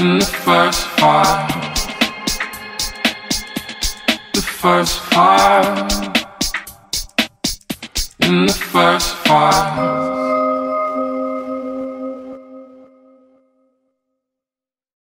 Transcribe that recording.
in the first fire. The first fire. In the first fire.